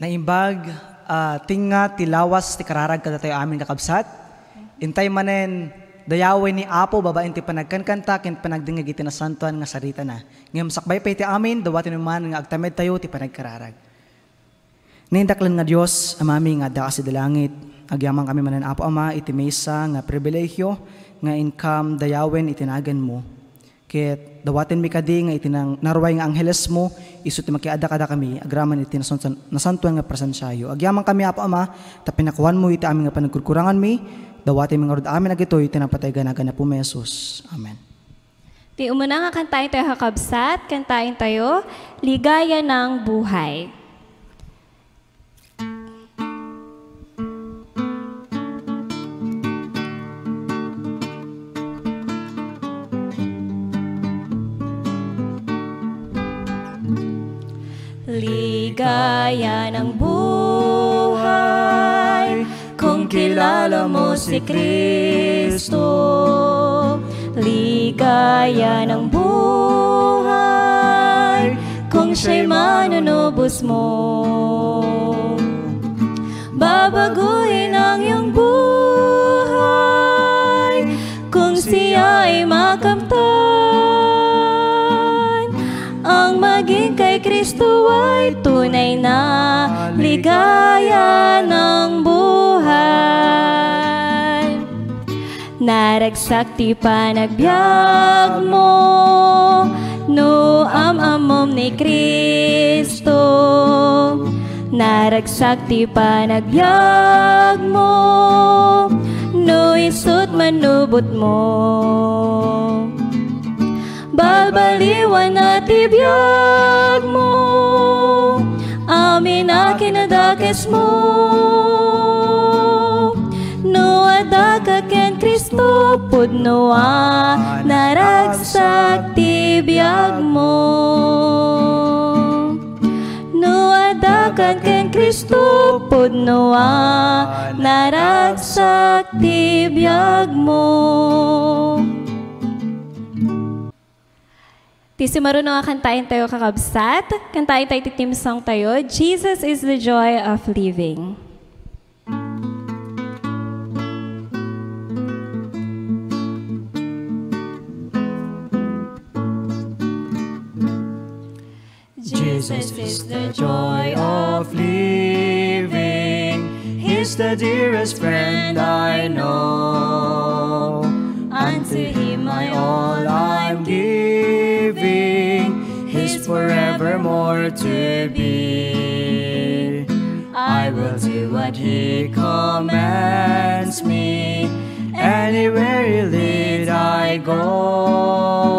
Naimbag, uh, tinga, tilawas, ti kararag kada tayo amin kakabsat. Intay manen, dayaway ni Apo, babaen ti panagkankanta, kin panagdingag iti nasantuan nga sarita na. Ngam sakbay pa iti amin, dawatin man nga agtamed tayo ti panagkararag. Nindaklan nga Diyos, amami nga da kasi dilangit, agyamang kami manen Apo Ama, iti mesa nga pribilehyo, nga income dayawen itinagan mo. Ket dawaten mi kadi nga itinang narway nga angheles mo, isu ti makiada-kada kami, agraman iti nasantuan nga presensyayo. Agyaman kami apo ama, ta pinakuan mo iti amin nga panagkurkurangan mi, dawaten mi nga rod amin agitoy tinapatay ganagan na po Jesus. Amen. Ti umuna nga kantayin tayo kakabsat, kantayin tayo, Ligaya ng Buhay. Ligaya ng buhay. Kung kilala mo si Kristo Ligaya ng buhay. Kung siya'y manunubos mo Babaguhin ang iyong buhay Kristo ay tunay na ligaya ng buhay. Naragsak ti panagbiag mo, no amamom ni Kristo. Naragsak ti panagbiag mo, no isut manubot mo. Babaliwan na tibiyag mo Amin na kinadakes mo. No adaka ken Kristo Pudno a naragsak tibiyag mo. No adakan ken Kristo Pudno a naragsak tibiyag mo Ti si marunong nga kantain tayo kakabsat. Kantain tayo ti team song tayo. Jesus is the joy of living. Jesus is the joy of living. He's the dearest friend I know. Unto him I all I'm giving. He's forevermore to be. I will do what he commands me. Anywhere he lead I go.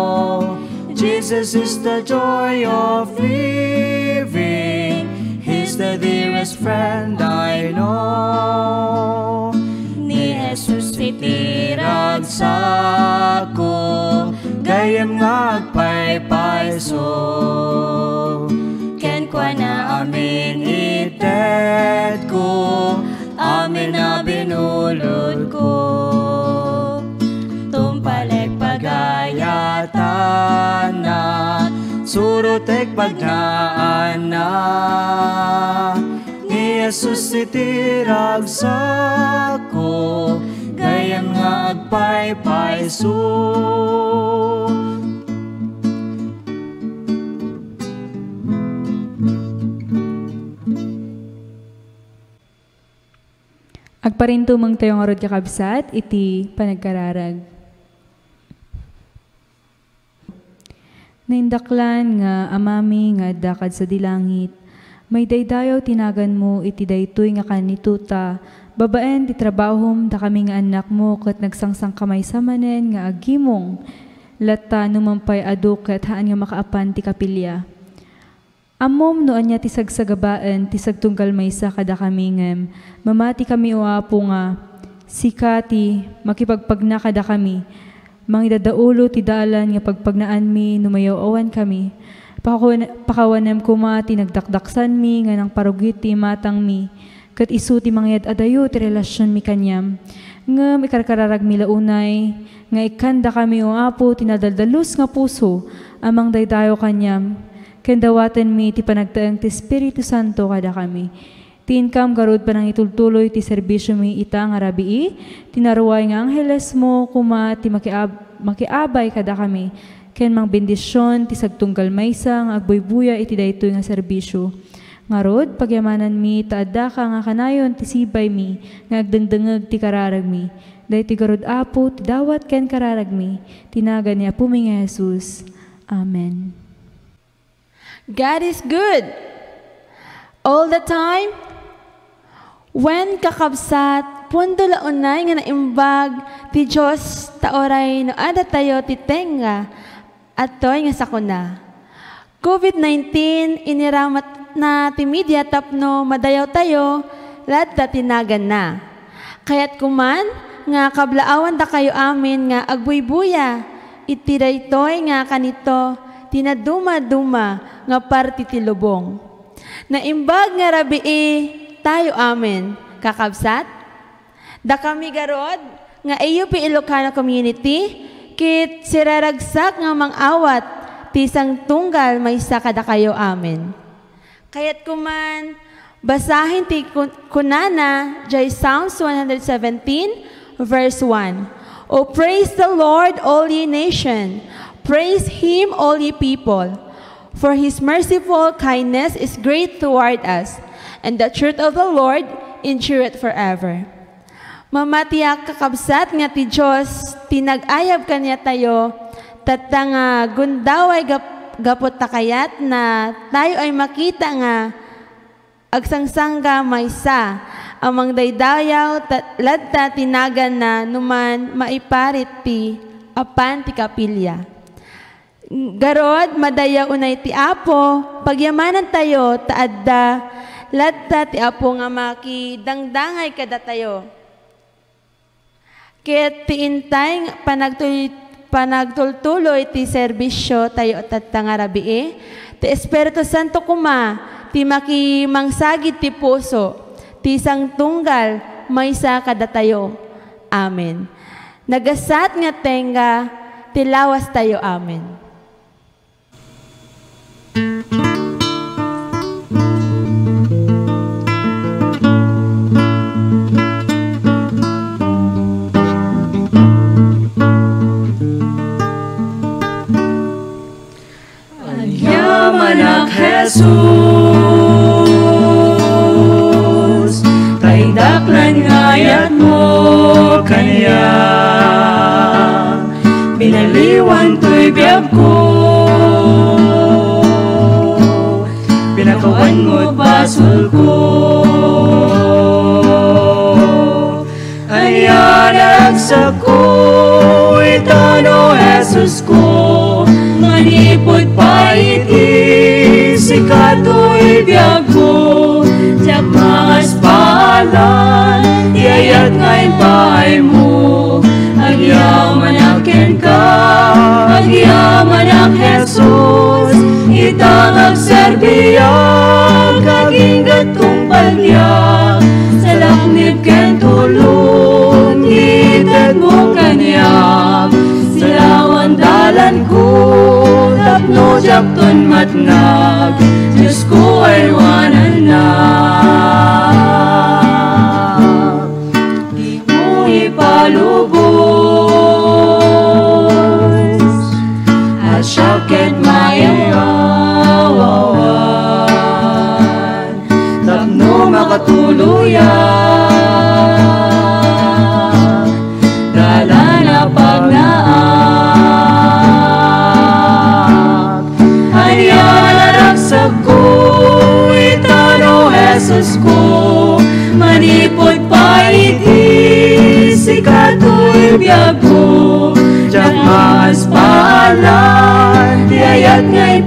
Jesus is the joy of living. He's the dearest friend I know. Ni Jesus itirag sa ako, agpaypayso. Ken kwa na amin ited ko, amin na binulod ko. Tumpaleg pagayatan na, surutek pagnaan na. Ni Jesus itirag sa ko, gayam nga agpaypayso. Agparinto mang tayo nga rod kakabsat, iti panagkararag. Naindaklan nga amami nga dakad sa dilangit, may daydayaw tinagan mo iti daytoy nga kanituta, babaen ti trabahom da kami nga anak mo kat nagsangsang kamay sa manen nga agimong, lata numampay ado kat haan nga makaapan ti kapilya. Amom no anya ti sagsagabaan ti sagtunggal maysa kada kami ngem, mamati kami o apo nga, sikati makipagpagna kada kami, mangidadaulo ti dalan nga pagpagnaan mi numayaw awan kami, pakawanem kuma ti nagdakdaksan mi nga nang parugit ti matang mi, kat isu ti mangyad adayo ti relasyon mi kanyam, nga ikarkararag mi launay, nga ikanda kami o apo tinadaldalus nga puso, amang daydayo kanyam, Kendawatan mi ti panagtaang ti Espiritu Santo kada kami. Ti income garod pa nang itultuloy ti serbisyo mi ita nga rabii, tinaruay nga angheles mo kuma ti makiab, makiabay kada kami. Ken mang bendisyon ti sagtunggal maysa nga agbuybuya iti daytoy nga serbisyo. Ngarod, pagyamanan mi, taadda ka nga kanayon, ti sibay mi, nga agdengdengeg ti kararag mi. Day ti garod apo, ti dawat ken kararag mi, tinaga niya po mi nga Jesus. Amen. God is good. All the time, when kakabsat, pundo launay nga naimbag, ti Diyos taoray no ada tayo ti tenga, at to'y nga sakuna. COVID-19, iniramat na ti media tapno madayaw tayo, ta tinagan na. Kaya't kuman, nga kablaawan da kayo amin nga agbuybuya, itiray to'y nga kanito, tinaduma-duma nga parti ti lubong. Naimbag nga rabii tayo amin, kakabsat. Da kami garod, nga iyo pi Ilocano community, kit siraragsak nga mang-awat, tisang tunggal may sakada kayo amin. Kaya't kuman, basahin ti kun- kunana, jay Psalms 117, verse 1. O praise the Lord, all ye nation. Praise Him, all ye people. For His merciful kindness is great toward us, and the truth of the Lord endureth forever. Mamatiyak kakabsat nga ti Diyos, tinag-ayab kanya tayo, tata nga gundaway gap, gapot takayat na tayo ay makita nga agsangsangga maysa amang daydayaw ta- ladta tinagan na numan maiparit ti apan ti kapilya. Garod, madaya unay ti apo, pagyamanan tayo, taadda, ladta ti apo nga makidangdangay kada tayo. Ket ti intay nga panagtuloy panagtultuloy ti serbisyo tayo at nga rabii, ti Espiritu Santo kuma, ti makimangsagit ti puso, ti isang tunggal, maysa kada tayo. Amen. Nagasat nga tenga, tilawas tayo. Amen. Jesus Kay daklan ngayat mo kanya Pinaliwan to'y biyag ko basol ko. Ayan agsak ko Itano Jesus ko. Manipod pa iti Sikato'y biyag ko. Tiyak mangas palan Iyayat ngayon paay mo Agyaman akin ka Agyaman ang Jesus. Itang agserbiyag Kaging gatong palyak Sa laknib ken tulong Ited mo kanyak Silawan dalan ko Tapno japton matnag. Diyos ko ay wanan na Makatuluyan Dala na pagnaak Ayaw sa ko Itano Jesus ko. Manipod pa iti Sikato'y biyag ko. Diyak maas palan Tiyayat nga'y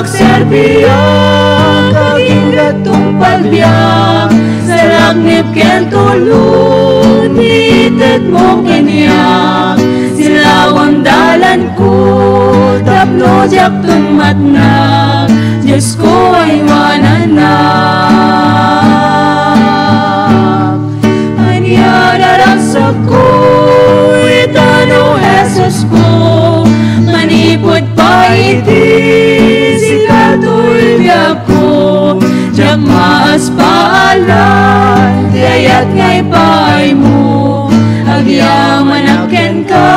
pagserbiyan Kagingat tong palbiyan Sa lagnip ken tulun Hitet mo kanyang Silawan dalan ko Tapno jak tumat na Diyos ko ay wananak Anya narasak ko Itano Jesus ko Manipod pa itin tulyaku Diyak maas paalan Dayat ngay paay mo Agyaman akin ka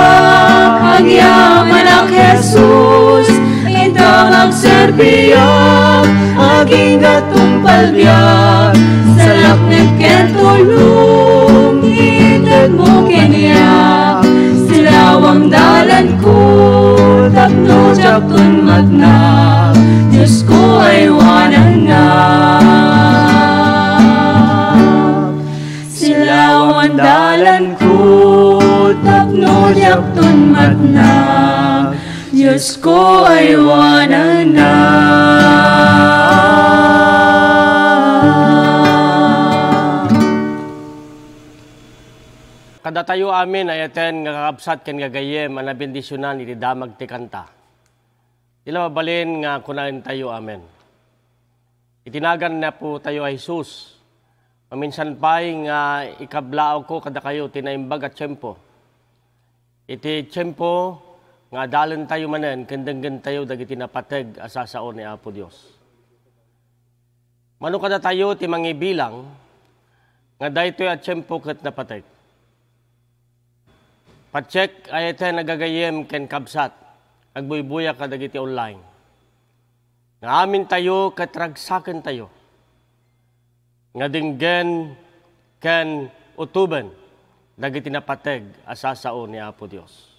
Agyaman ak Jesus. Intang ang serbiyak Aging gatong palbiyak Salak ng kentulong Iintad mo kanya Silawang dalan ko Tapno jakton magnak Diyos ko ay wanan na. Silawan dalan ko, tapno japtun matnak, Diyos ko ay wanan na. Kada tayo amin ay aten nga kakabsat ken nga gayem ang nabendisyonan iti damag ti kanta. Ila mabalin nga kunain tayo amen. Itinagan na po tayo ay Jesus. Maminsan pa'y nga ikablao ko kada kayo tinaimbag at tiyempo. Iti tiyempo nga dalan tayo manen kendenggen tayo dagiti napateg asasaon ni Apo Dios. Mano kada tayo ti mangibilang nga daytoy at tiyempo ket napateg. Pacheck ay ito nagagayem ken kabsat. Agbuybuya ka dagiti online. Nga amin tayo katragsaken tayo. Nga dinggen ken utuben dagiti napateg asasao ni Apo Dios.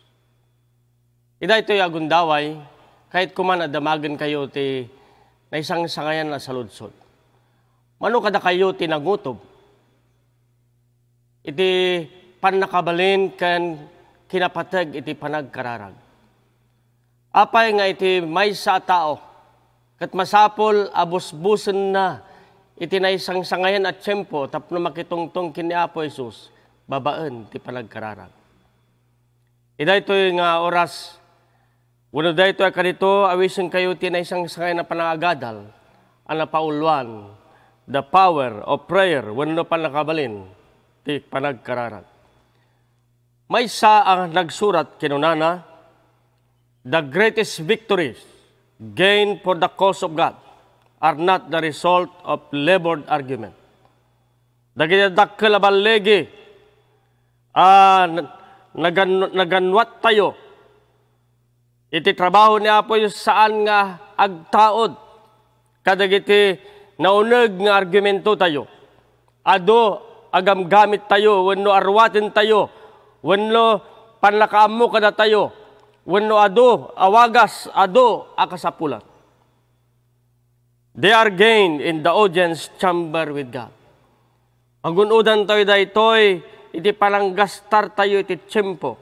Ida ito'y agundaway kahit kuman adamagan kayo ti na isang sangayan na saludsod. Mano kada kayo tinagutob. Iti panakabalin ken kinapateg iti panagkararag. Apay nga iti may sa tao, kat masapol abusbusen na iti naisang sangayan at tiyempo tapno makitungtong kini Apo Jesus, babaan ti panagkararag. Ida ito nga oras, wano da ito kanito, awisin kayo ti naisang sangayan na panangagadal, ang napauluan, the power of prayer, wano pa nakabalin, ti panagkararag. May sa ang nagsurat kinunana, the greatest victories gained for the cause of God are not the result of labored argument. Dagiti dakkel balegi ah nagan naganwat tayo iti trabaho ni Apo yung saan nga agtaod kadagiti nauneg nga argumento tayo. Ado agam gamit tayo wenno arwaten tayo wenno panlakaamo kada tayo wenno ado awagas ado akasapulan. They are gained in the audience chamber with God. Magunudan tayo daytoy, iti palanggastar tayo iti tiyempo.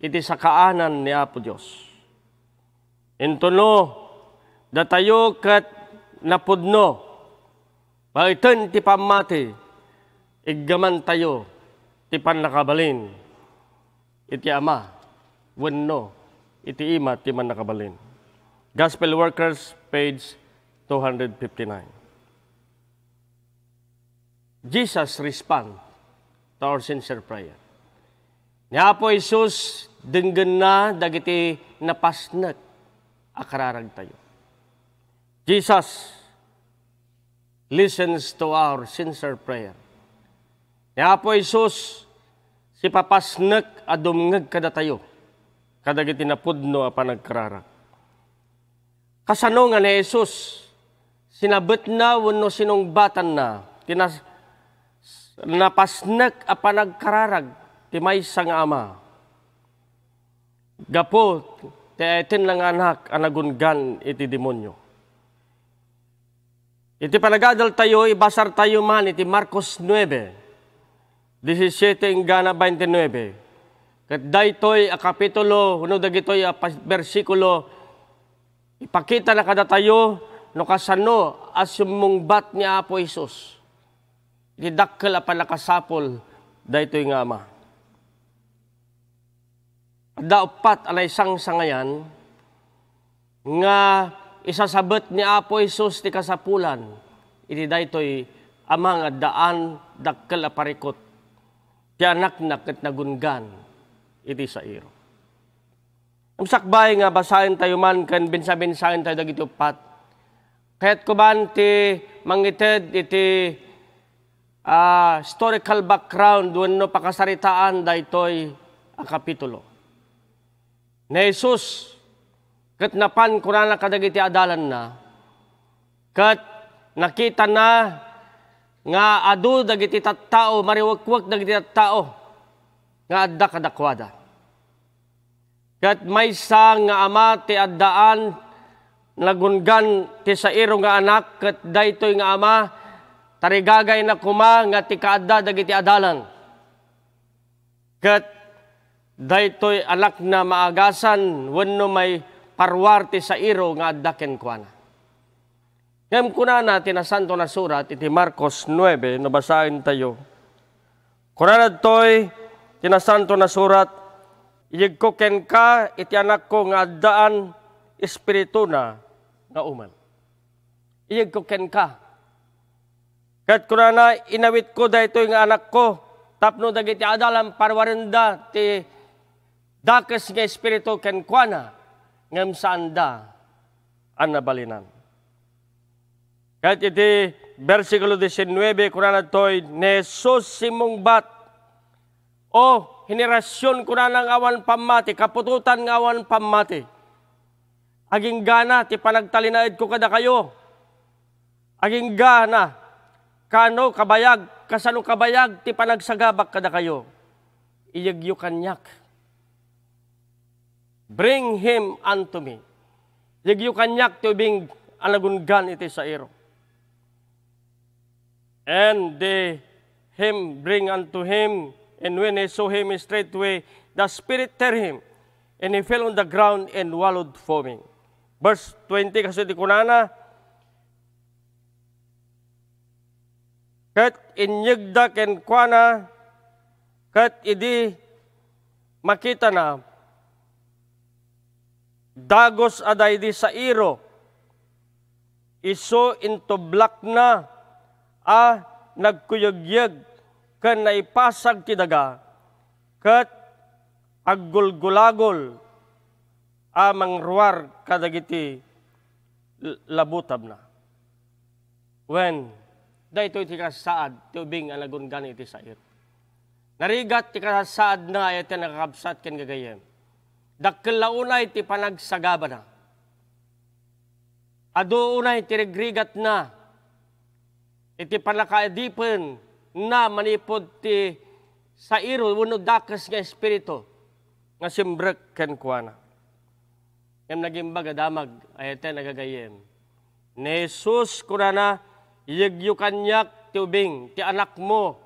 Iti sakaanan ni Apo Diyos. Intuno, datayo kat napudno, Paitan ti pamati, iggaman tayo, ti panakabalin, iti ama, wenno, iti ima, ti man nakabalin. Gospel Workers, page 259. Jesus respond to our sincere prayer. Ni Apo Jesus, denggan na dagiti napasnat akararag tayo. Jesus listens to our sincere prayer. Ni Apo Jesus, si papasnak adumngag kada tayo, kadagiti napudno a panagkararag. Kasano nga ni Jesus, sinabot na wano sinungbatan na, tinas, napasnak a panagkararag, ti may sang ama. Gapo, ti etin lang anak anagungan iti demonyo. Iti panagadal tayo, ibasar tayo man iti Marcos 9, 17 ingana 29. Kat daytoy a kapitulo, huno dagitoy a versikulo, ipakita na kada tayo, no kasano as bat ni Apo Isus. Iti dakkel a panakasapol, daytoy nga ama. Daupat alay sang sangayan, nga isasabot ni Apo Isus ti kasapulan, iti daytoy amang daan dakkel a parikot, ti anak na ket nagungan, iti sa iro. Ang sakbay nga basahin tayo man kan binsa-binsahin tayo dagiti upat. Kaya't kuman ti mangited iti ah, historical background wenno pakasaritaan daytoy a kapitulo. Ni Jesus ket napan kunana kadagiti adalan na ket nakita na nga adu dagiti tattao mariwakwak dagiti tattao nga adda kadakwada. Kat may sa nga ama ti addaan lagungan ti sa iro nga anak kat daytoy nga ama tarigagay na kuma nga ti kaadda dagiti adalan. Kat daytoy anak na maagasan wenno may parwar ti sa iro nga adda ken kuana. Ngem kuna na tinasanto na surat iti Marcos 9 nabasahin tayo. Kuna toy tinasanto na surat iyig ko ken ka iti anak ko nga addaan espiritu na nga uman. Iyig ko ken ka. Kat kuna na inawit ko daytoy nga anak ko tapno dagiti adalam parwarinda ti dakes nga espiritu ken kuana ngem saan da ang nabalinan. Kahit iti versikulo 19, kuna to'y, Nesus simong bat, o henerasyon kuna ng awan pamati, kapututan ng awan pamati. Aging gana, ti panagtalinaid ko kada kayo. Aging gana, kano kabayag, kasano kabayag, ti panagsagabak kada kayo. Iyagyo kanyak. Bring him unto me. Iyagyo kanyak, ti ubing alagungan iti sa iro. And they him bring unto him, and when they saw him straightway, the Spirit tear him, and he fell on the ground and wallowed foaming. Verse 20, kasi di kunana, Kat inyagda ken kuana, kat idi makita na, dagos aday di sa iro, iso into black na, a nagkuyagyag kan naipasag ti daga ket aggulgulagol a mangruar kadagiti labutab na. When daytoy ti kasaad ti ubing ang nagungan iti sair. Narigat ti kasaad na ay ti nakakabsat ken gagayem. Dakkel launay ti panagsagaba na. Ado unay ti regrigat na iti panakaadipen na manipod ti sa iro wano dakas nga espiritu nga simbrek ken kuana. Ngem naging bagadamag ayete nagagayem. Ni Jesus kunana yegyo kanyak ti ubing ti anak mo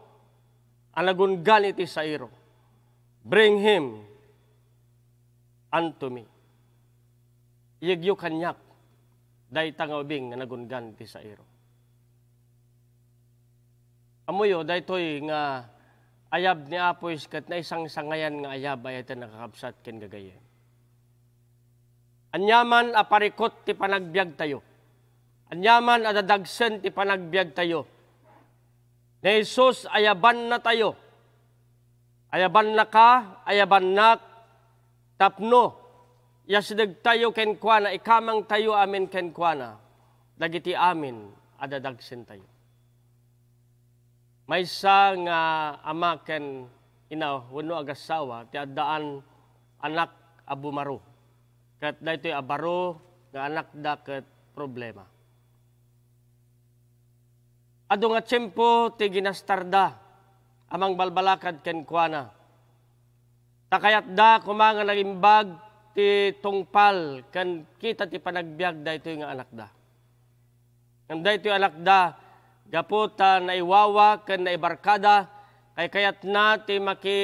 ang nagungan iti sa iro. Bring him unto me. Yegyo kanyak dahil nga ubing nga nagungan iti sa iro. Amuyo, daytoy nga ayab ni Apoy kat na isang sangayan nga ayab ay ito nakakapsat ken gagayen. Anyaman aparikot ti panagbiag tayo. Anyaman adadagsen ti panagbiag tayo. Ni Jesus ayaban na tayo. Ayaban na ka, ayaban na tapno. Yasidag tayo ken kuana, ikamang tayo amin ken kuana. Dagiti amin adadagsen tayo. May sa nga ama ken ina wano agasawa ti addaan anak abumaro. Kat daytoy abaro nga anak da ket problema. Ado nga tiyempo ti ginastarda amang balbalakad ken kuana. Takayat da kumanga nagimbag ti tungpal kan kita ti panagbiag daytoy nga anak da. Ang daytoy anak da gaputa na iwawa ken na ibarkada kay kayat na ti maki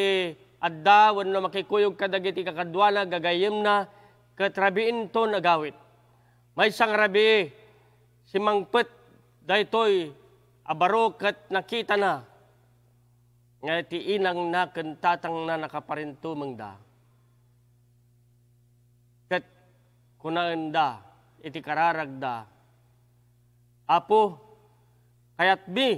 adda wenno makikuyog kadagiti kakadwana gagayem na ket rabiin to nagawit. May sang rabi si mangpet daytoy abaro ket nakita na nga ti inang na ken tatang na nakaparinto mangda. Ket kunaan da iti kararagda. Apo, Kayat bi,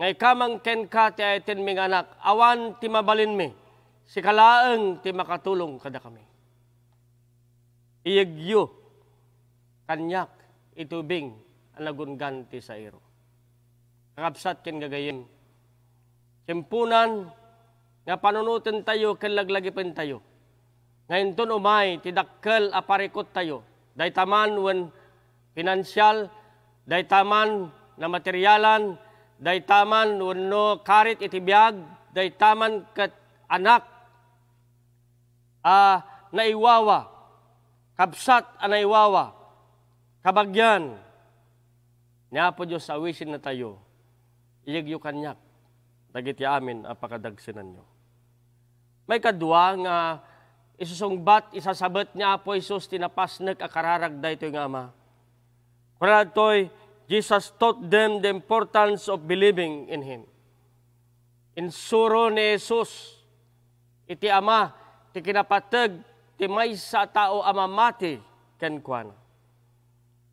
ngay kamang ken ka ti ayten ming anak, awan ti mabalin mi, si kalaeng ti makatulong kada kami. Iyagyo, kanyak, itubing ang nagunganti sa iro. Kakabsat ken gagayem. Simpunan nga panunutin tayo ken laglagipin tayo. Ngayon ton umay tidakkel aparikot tayo. Day taman wen financial, day taman na materyalan, day taman wenno karit iti biag, day taman ket anak a naiwawa, kabsat a naiwawa, kabagyan, niya po Diyos sa wisin na tayo, iyagyo kanyak, dagiti amin apakadagsinan nyo. May kadwa nga isusungbat, isasabat niya po Isus tinapasnek akararag da ito nga ama. Kung to'y Jesus taught them the importance of believing in Him. Insuro ni Jesus, iti ama, ti kinapatag, ti may sa tao ama mati, ken kuana.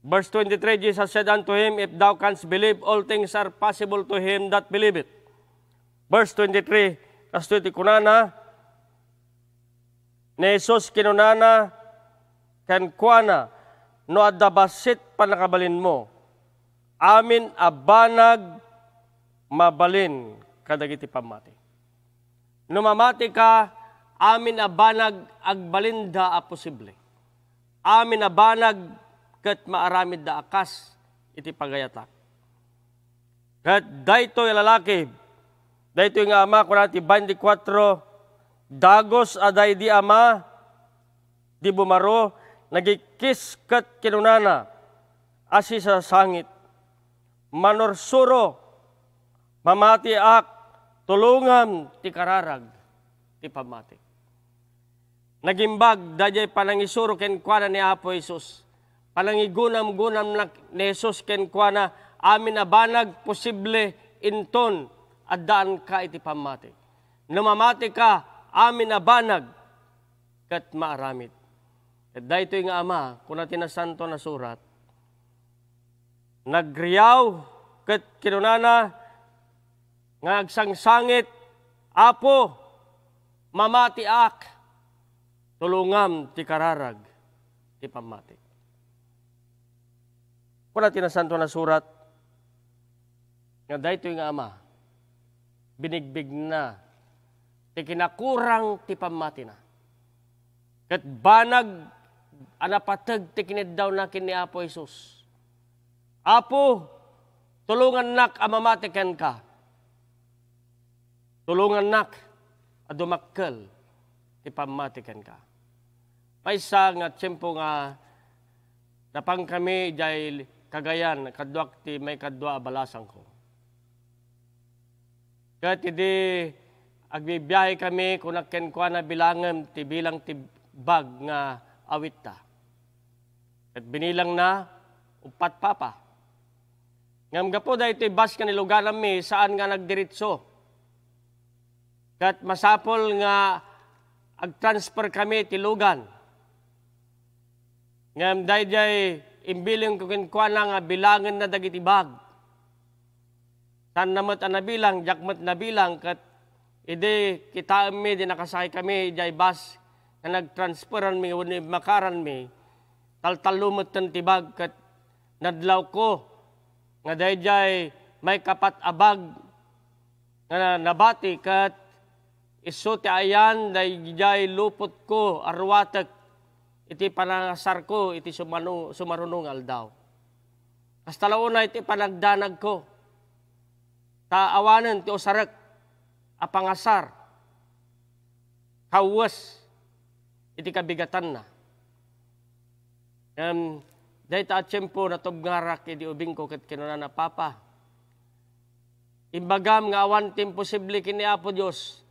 Verse 23, Jesus said unto him, If thou canst believe, all things are possible to him that believe it. Verse 23, kasto iti kunana, ni Jesus kinunana, ken kuana, no adabasit panakabalin mo, amin abanag mabalin kadagiti pamati. No mamati ka, amin abanag agbalinda a posible. Amin abanag ket maaramid da akas iti pagayatak. Ket daytoy lalaki, daytoy nga ama kunati 24 dagos aday di ama di bumaro nagikis ket kinunana asi sa sangit manorsuro mamati ak tulungan ti kararag ti pamati. Nagimbag dayay panangisuro ken kuana ni Apo Jesus panangigunam-gunam na ni Jesus ken kuana amin abanag posible inton addaan ka iti pamati. Numamati ka amin abanag kat maaramid At dahito nga ama, kung natin na santo na surat, nagriyaw kat kinunana nga agsangsangit, apo, mamati ak, tulungam ti kararag, ti pamati. Kung natin na surat, nga dahito nga ama, binigbig na, ti kinakurang ti pamati na. Kat banag anapatag ti kiniddaw na kin ni Apo Isus. Apo, tulungan nak amamatikan ka. Tulungan nak adumakkel ti pamatikan ka. Paisa nga tiyempo nga napang kami jay kagayan kadwak ti may kadwa abalasang ko. Kat idi agbibiyahe kami kung nakenkwa na bilangan ti bilang ti bag nga awit ta. At binilang na upat papa. Ngam gapo da ito bas ka nilugan mi saan nga nagdiritso. Kat masapol nga ag-transfer kami ti lugan. Ngam day day imbiling ko kinkwa na nga bilangan na dagiti bag. San namat ang nabilang, jakmat nabilang, kat ide kita mi, di nakasakay kami, jay bus, na nag-transferan mi, makaran mi, taltalumot ng tibag, kat nadlaw ko, nga dayjay may kapat abag, nga nabati, kat iso ti ayan, dayjay lupot ko, arwatek, iti panangasar ko, iti sumanu, sumarunungal daw. Hasta launa iti panagdanag ko, taawanan ti usarak, apangasar, kawas, iti kabigatan na. Um, dahil ta atsyempo na tobngarak iti ubing ko kat kinuna na papa. Imbagam nga awan ti imposible kini Apo Diyos,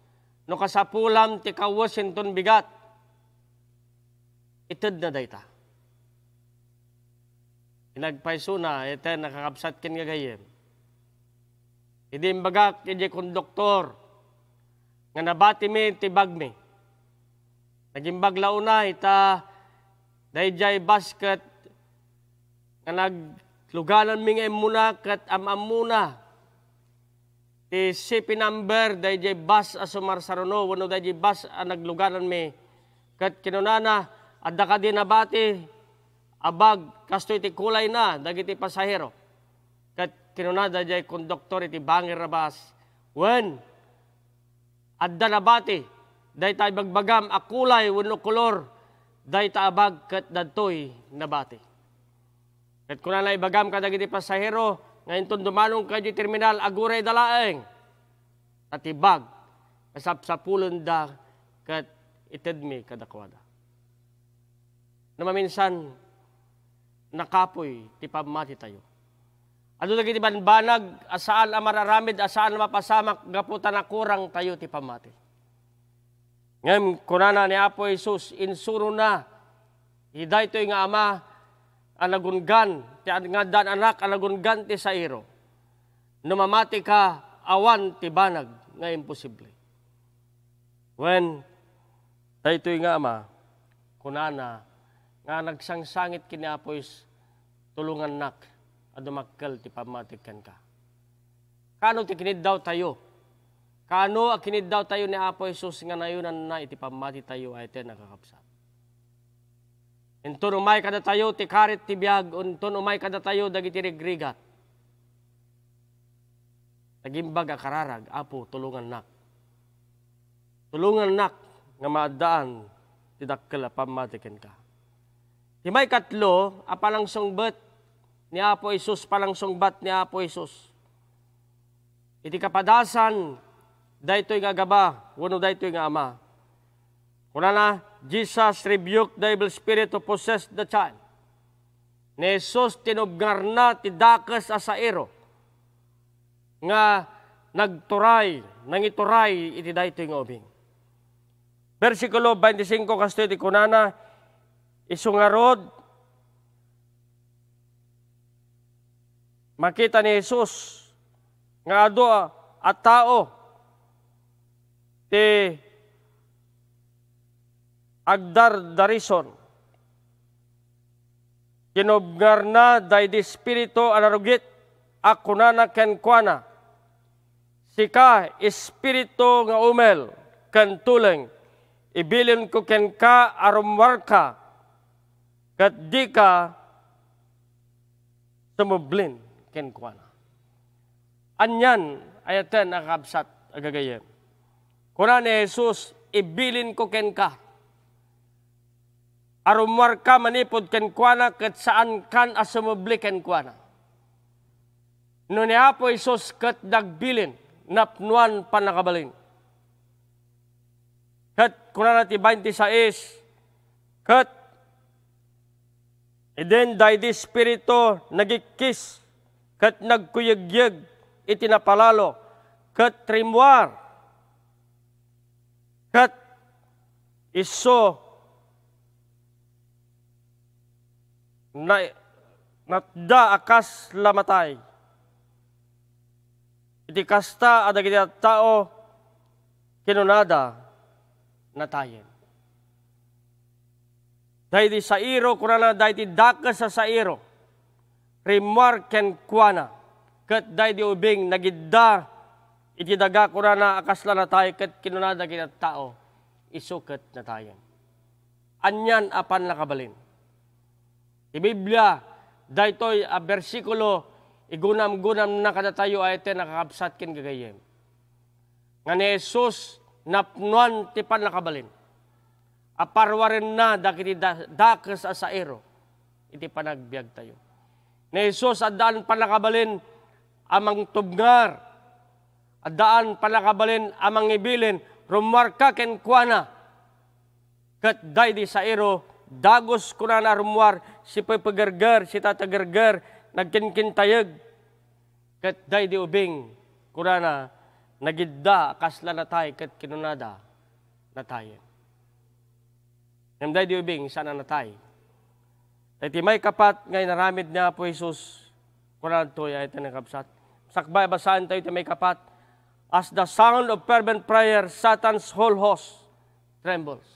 no kasapulam ti kawas inton bigat, ited na dayta. Inagpaiso na, ito nakakabsat kin nga gayem. Idi imbagak, idi konduktor, nga nabati mi ti bagmi. Naging baglaw na, ita, dayjay basket, nga nagluganan mi nga muna, kat amam muna. Ti CP number, dayjay bus asumar saruno, wano dayjay bus ang nagluganan mi. Kat kinunana, adda ka din nabati, abag kasto iti kulay na dagiti pasahero. Kat kinunada jay konduktor iti bangir rabas. When adda na bati, day tayo bagbagam a kulay wenno kolor, day ta abag kat dadtoy na bati. Kat kuna na ibagam ka dagiti pasahero, ngayon ton dumanong ka di terminal, aguray dalaeng. At ibag, kasapsapulon da, kat itedmi kadakwada. Na maminsan, nakapoy, ti pamati tayo. Ano lagi ti banbanag, asaan ang mararamid, asaan mapasamak, gaputan na kurang tayo ti pamati. Ngayon, kunana ni Apo Jesus, insuro na, hiday to nga ama, anagungan, ti nga dan anak, anagungan ti sairo. Numamati ka, awan ti banag, nga imposible. When, tayo to nga ama, kunana, nga nagsangsangit kini Apo is, tulungan nak, adumakkel ti pamatikan ka. Kano ti kinid daw tayo? Kano a kinid daw tayo ni Apo Jesus nga nayunan na iti pamati tayo ay te nakakapsat. Inton umay kada tayo ti karit ti biag, inton umay kada tayo dagiti rigrigat. Tagimbag a kararag, Apo, tulungan nak. Tulungan nak nga maadaan ti dakkel a pamatikan ka. Ti may katlo, a palang sungbat ni Apo Isus, palang sungbat ni Apo Isus. Iti kapadasan, daytoy nga gaba, wano daytoy nga ama. Kuna na, Jesus rebuked the evil spirit to possess the child. Ni Jesus tinubngar na ti dakas asairo. Nga nagturay, nangituray iti daytoy nga ubing. Versikulo 25 kasto iti kunana, isungarod, makita ni Jesus nga ado at tao ti agdar darison. Kinobngar na day di spirito anarugit akunana ken kuana. Sika espiritu nga umel ken tuleng ibilin ko ken ka arumwar ka kat di ka sumublin ken kuana. Anyan ayaten nakabsat agagayem. Kuna ni Jesus, ibilin ko ken ka. Arumwar ka manipod ken kuana kat saan kan asumubli ken kuana. No Apo Jesus kat dagbilin, napnuan panakabalin. Kat kuna nati 26, kat Iden day di spirito nagikis, kat nagkuyagyag, itinapalalo, kat trimwar, kat iso, na, natda akas lamatay. Iti kasta adagiti tao, kinunada, natayen. Dahil di sa iro, kunana dahil di dakas sa sa iro, rimwar ken kuana, kat dahil di ubing nagidda, iti daga kunana akasla na tayo, kat kinunada kita tao, isukat na tayo. Anyan apan nakabalin. Di Biblia, dahil to'y a versikulo, igunam-gunam na kada tayo ay ite nakakabsat kin gagayem. Nga ni Jesus, napnuan ti pan nakabalin aparwarin na dakiti da, dakas sa saero. Iti panagbiag tayo. Ni Jesus, adaan panakabalin amang tubngar. Adaan panakabalin amang ibilin. Rumarka ken kuana. Kat day di saero, dagos kuna na rumwar, si papagargar, si tatagargar, nagkinkintayag. Kat day di ubing, kuna na, nagidda, kasla na tayo, kat kinunada, na tayo. Namday di ubing, sana natay. Iti may kapat ngay naramid niya po Jesus, kunan to ay tinakapsat. Sakbay basahan tayo iti may kapat. As the sound of fervent prayer, Satan's whole host trembles.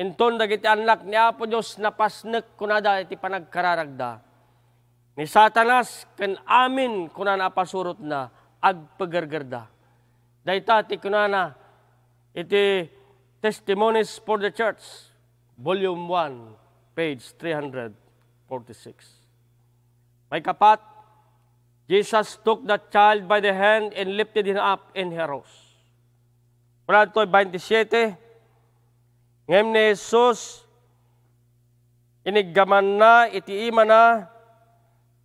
Inton dagiti anak ni Apo Diyos na pasnek kunada iti panagkararagda. Ni Satanas ken amin kunana apasurot na agpagargarda. Dayta ti kunana iti Testimonies for the Church, Volume 1, page 300 46. May kapat, Jesus took the child by the hand and lifted him up in he arose. Mula ito 27, ngayon ni Jesus, iniggaman na, itiima na,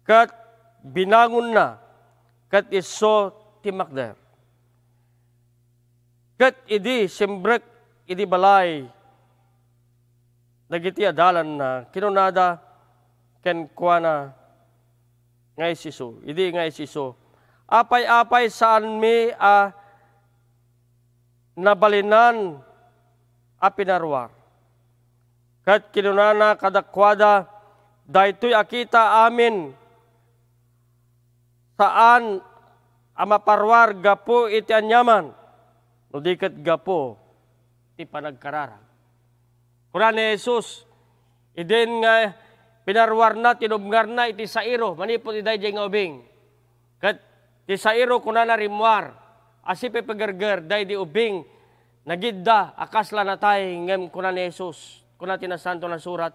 kat binangon na, kat iso timakder. Kat idi, simbrek, idi balay, dagiti adalan na, kinunada, ken kuana, ngay siso, idi ngay siso. Apay-apay saan mi a nabalinan a pinarwar. Kat kinunana kadakwada, daytoy akita amin saan amaparwar gapo iti anyaman, no di kat gapo ti panagkarara. Kuna ni Jesus, idin nga pinarwar na, tinubngar na iti sairo, manipot iday jay nga ubing. Kat ti sairo kuna na rimwar, asipe pagargar, day di ubing, nagidda, akasla na tay, ngem kuna ni Jesus, kuna tinasanto na surat,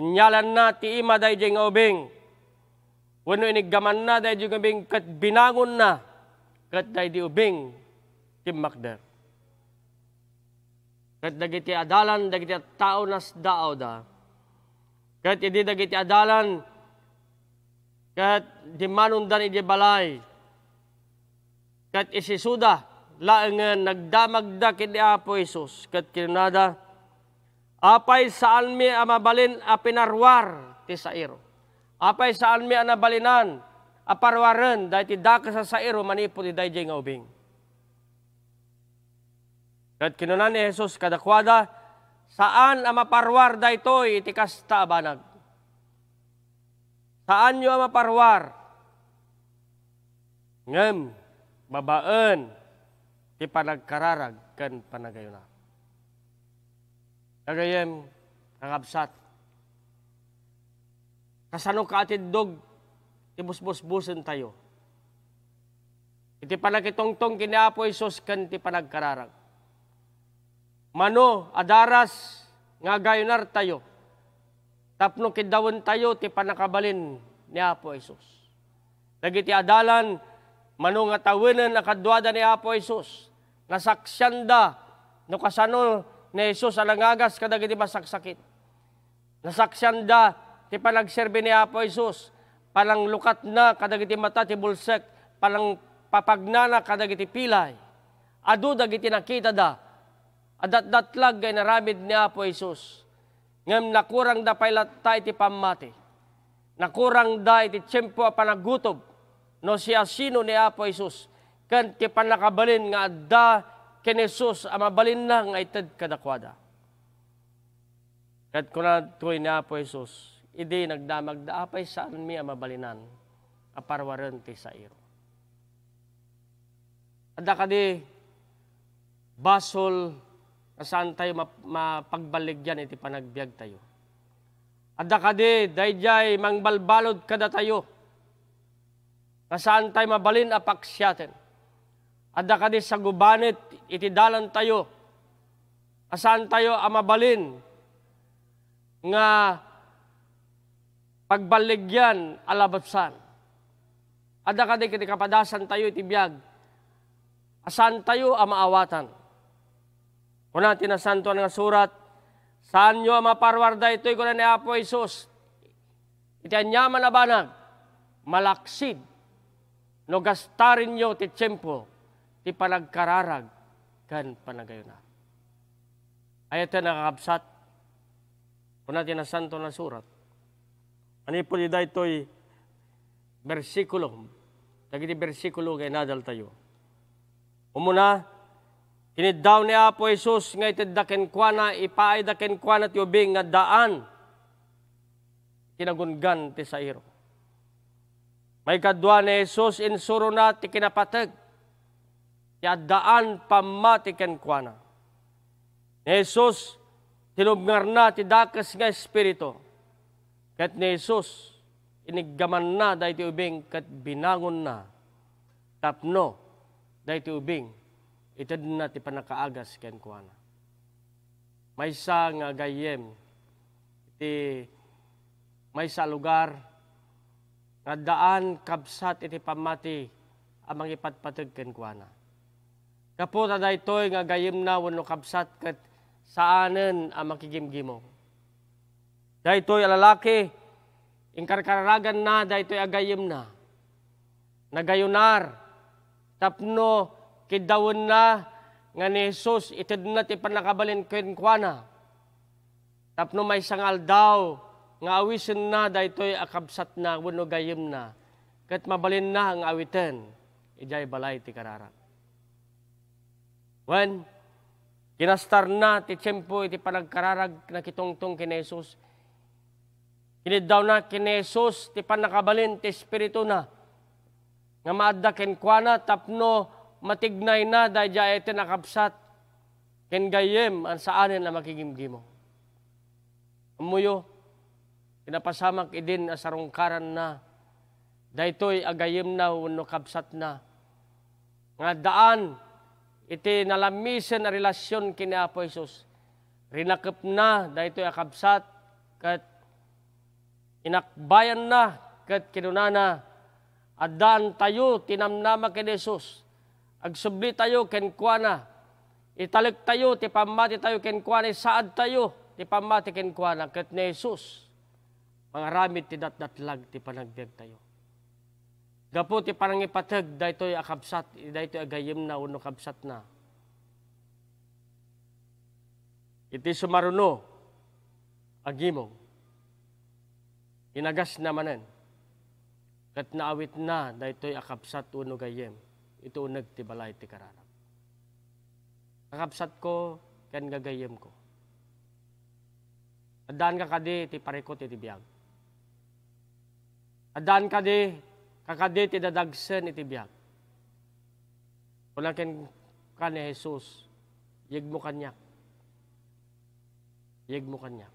inyalan na ti ima day jay nga ubing, Wano iniggaman na day jay nga ubing, kat binangon na, kat day di ubing, timmakder. Kat dagiti adalan, dagiti tao nas daaw da, kat idi dagiti adalan, kat di manundan iti balay, kat isisuda, laengen nagdamagda kiti Apo Isus, kat kinada, apay saan mi amabalin a pinarwar ti sairo. Apay saan mi anabalinan, aparwaren, dahil ti daka sa sairo, manipot ti dayjay nga ubing. Kat kinunan ni Jesus kadakwada, saan ang maparwar daytoy iti kasta abanag? Saan nyo ang maparwar? Ngem, babaen, ti panagkararag kan panagayuna. Kagayem, kangabsat. Kasano ka atidog, ti busbusbusen tayo. Iti panagitongtong kiniapo Isos kan ti panagkararag. Mano, adaras, nga gayunar tayo. Tapno kidawon tayo, ti panakabalin ni Apo Isus. Dagiti adalan, mano nga tawinan akadwada ni Apo Isus. Nasaksyanda, no kasano ni Isus alangagas kadagiti masaksakit. Nasaksyanda, ti panagserbi ni Apo Isus. Palang lukat na kadagiti mata ti bulsek, palang papagnana kadagiti pilay. Adu dagiti nakita da, adat-datlag kay naramid ni Apo Isus. Ngam nakurang da pailat ta iti pamati. Nakurang da iti tiyempo a panagutob. No siya sino ni Apo Isus. Kan ti panakabalin nga adda ken Jesus a mabalin na nga ited kadakwada. Kat kuna tuloy ni Apo Isus, idi nagdamag da apay saan mi a mabalinan aparwaran ti sairo. Adda kadi basol na saan tayo map- mapagbaligyan iti panagbiag tayo. Adda kadi, dayjay mangbalbalod kada tayo. Na saan tayo mabalin apaksyaten. Adda kadi sa gubanit iti dalan tayo. Na saan tayo amabalin nga pagbaligyan alabapsan. Adda kadi kiti kapadasan tayo iti biag. Asan tayo amaawatan. Kuna tinasanto nga surat, saan nyo ang maparwarda ito'y kuna ni Apo Isus. Iti anyaman na banag, malaksid, no gastarin nyo ti tiyempo, ti panagkararag, kan panagayuna. Ayat na nakakabsat, kuna tinasanto na surat. Ano po di ito'y bersikulo, dagiti bersikulo kay nadal tayo. Umuna, Kinidaw ni Apo Jesus nga itid daken kwa na ipaay daken kwa na tiyubing nga daan kinagungan ti sairo. May kadwa ni Jesus insuro na ti kinapatag ti daan pamati ken kwa na. Ni Jesus tinubngar na ti dakas nga espiritu. Kat ni Jesus iniggaman na dahi ti ubing kat binangon na tapno dahi ti ubing itad na ti panakaagas ken kuana. May sa nga gayem iti may sa lugar nga daan kabsat iti pamati amang ipatpatag ken kuana. Kaputa daytoy nga gayem na wano kabsat ket saanen ang makigimgimo. Daytoy alalaki inkarkaragan na daytoy agayem na. Nagayunar tapno kidawon na nga ni Jesus itid na ti panakabalin ken kuana. Tapno may sangal daw nga awisen na daytoy akabsat na wano gayem na. Kat mabalin na ang awiten ijay balay ti karara. When kinastar na ti tiyempo iti panagkararag na kitongtong kini Jesus, kinid daw na kini Jesus ti panakabalin ti Espiritu na nga maadda ken kuana tapno matignay na dayja iti nakapsat ken gayem ang saanen na makigimgimo. Amuyo, kinapasamak idin asarungkaran na daytoy agayem na wano kapsat na nga daan iti nalamisen na relasyon kini Apo Jesus. Rinakip na daytoy akabsat kat inakbayan na kat kinunana adan tayo tinamnama ken Jesus. Agsubli tayo ken kuana. Italik tayo ti pamati tayo ken kuana saad tayo ti pamati ken kuana ket ni Jesus. Mga ramit ti datdatlag ti panagbiag tayo. Gapo ti parang ipatag, daytoy akabsat, daytoy agayim na, uno kabsat na. Iti sumaruno, agimong. Inagas namanen. Kat naawit na, daytoy akabsat, uno gayem. Ito unag ti balay ti kararap. Akabsat ko, kan gagayem ko. Adaan ka kadi, ti parikot iti biyag. Adaan ka di, kakadi ti dadagsen iti biyag. Wala ken ka ni Jesus, yig mo kanya. Yig mo kanya.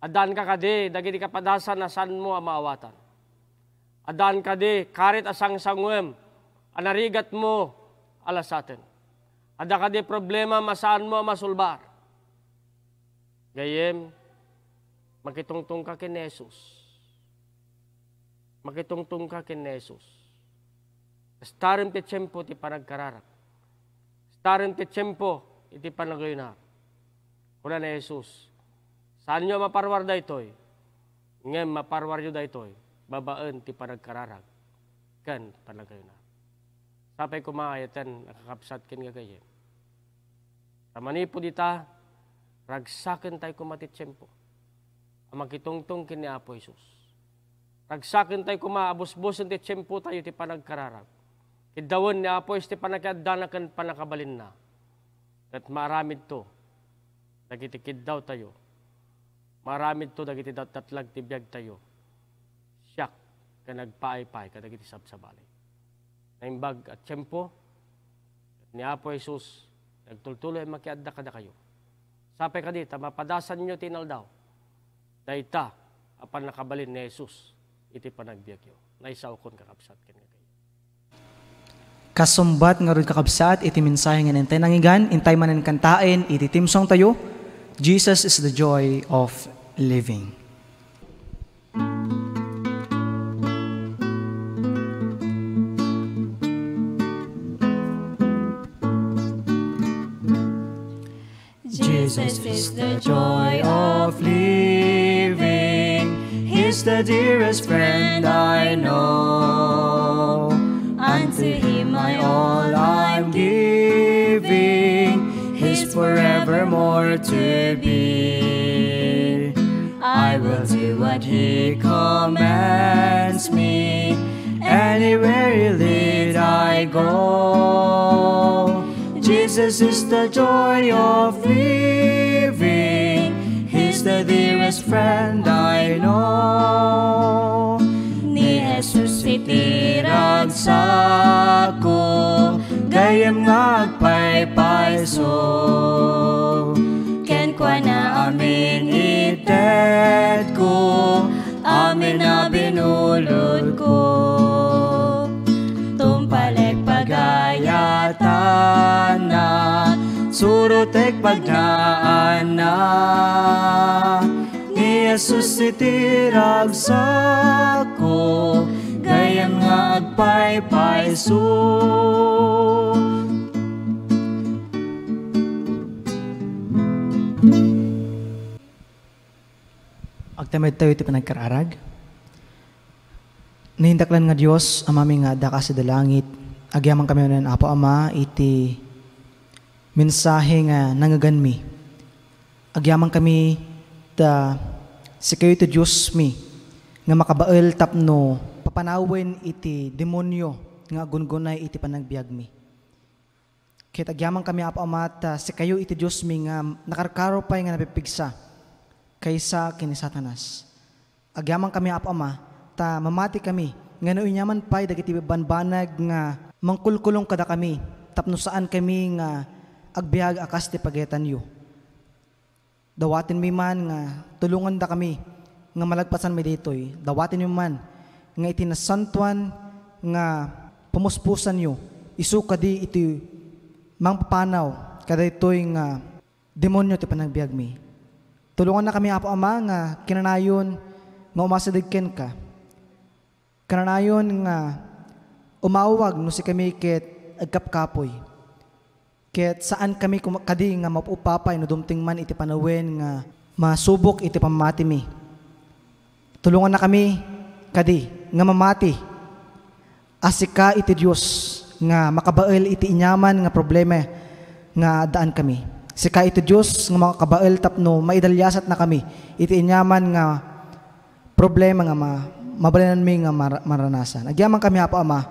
Adan ka kadi, dagiti kapadasan na san mo ang maawatan. Adan ka di, karit asang sangwem, anarigat mo alasaten. Ada ka di problema masaan mo masulbar. Gayem, makitungtong ka kin Jesus makitungtong ka kin Jesus. Starim ti tiyempo ti panagkararak. Starim ti tiyempo iti panagayunar. Kuna na Jesus. Saan nyo maparwar da ito'y? Ngem maparwar nyo da ito'y. Babaan ti panagkararak. Kan panagayunar. Sapay kumayatan nakakapsat kin gagayem. Tamani po dita, ragsakin tayo kumatit tiyempo. Ang makitungtong kin ni Apo Jesus Ragsakin tayo kumaabos-bosan ti tiyempo tayo ti panagkararag. Kidawan ni Apo ti panagkadanakan panakabalin na. At maramid to, dagiti daw tayo. Maramid to, dagiti tatlag ti biyag tayo. Siyak, ka nagpaay-paay, ka dagiti sabsabali. Naimbag at tiyempo, ni Apo Jesus, nagtultuloy makiadda kada kayo. Sapay ka dita, mapadasan nyo tinal daw. Dahita, apan nakabalin ni Jesus iti panagbiagyo. Naisaw kon kakabsat ken kayo. Kasumbat nga ron kakabsat, iti mensahe nga nintay nangigan, intay manen kantain, iti timsong tayo, Jesus is the joy of living. Jesus is the joy of living. He's the dearest friend I know. Unto him my all I'm giving. He's forevermore to be. I will do what he commands me. Anywhere he lead I go. Jesus is the joy of living. He's the dearest friend I know. Ni Jesus itirag sa ako, gayam nga agpaypayso. Ken kwa na amin ited ko, amin na binulod ko. Surutek pagnaan na, ni Jesus itirag sako Gayam nga agpaypayso Agtamad tayo iti panagkararag. Nahindaklan nga Diyos, amami nga daka sa dalangit. Agyaman kami ng Apo Ama, iti mensahe nga nangaganmi. Agyaman kami ta si kayo iti Diyos mi nga makabael tapno papanawin iti demonyo nga gungunay iti panagbiag mi. Kaya agyaman kami Apo Ama ta si kayo iti Diyos mi nga nakarkaro pa nga napipigsa kaysa kini Satanas. Agyaman kami Apo Ama ta mamati kami nga no inyaman pay dagiti banbanag nga mangkulkulong kada kami tapno saan kami nga agbiag akas ti pagetan yo. Dawatin mi man nga tulungan da kami nga malagpasan mi ditoy. Dawatin mi man nga iti nasantuan nga pumuspusan yo. Isu kadi iti mangpapanaw kada itoy nga demonyo ti panagbiag mi. Tulungan na kami apo ama nga kinanayon nga umasadigken ka. Kinanayon nga umawag no si kami ket agkapkapoy. Ket saan kami kadi nga mapupapay no dumting man iti panawen nga masubok iti pamati mi. Tulungan na kami kadi nga mamati. Asika iti Dios nga makabael iti inyaman nga problema nga daan kami. Sika iti Dios nga makabael tapno maidalyasat na kami iti inyaman nga problema nga ma mabalanan mi nga mar- maranasan. Agyaman kami apo ama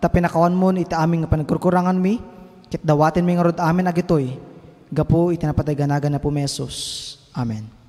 ta mo iti aming nga panagkurkurangan mi Kit dawatin mi nga rod amin agitoy. Gapo itinapatay ganagan na po mesos. Amen.